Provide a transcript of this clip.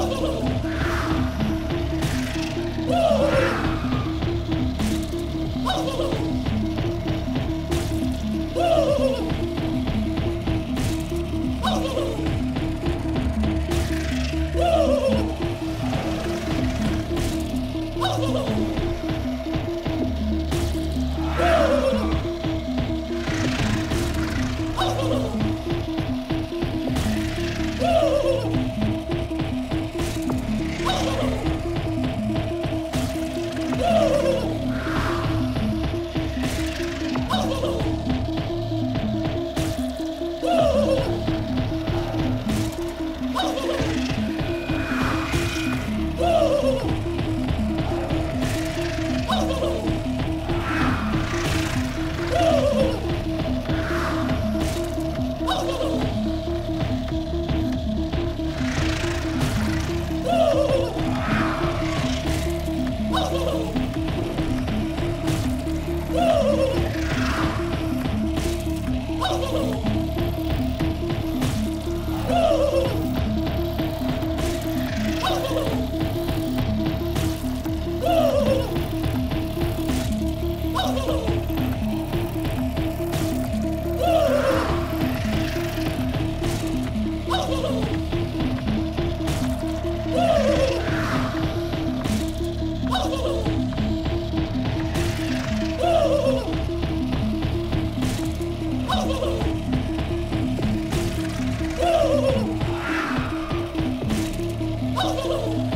Oh! Woo!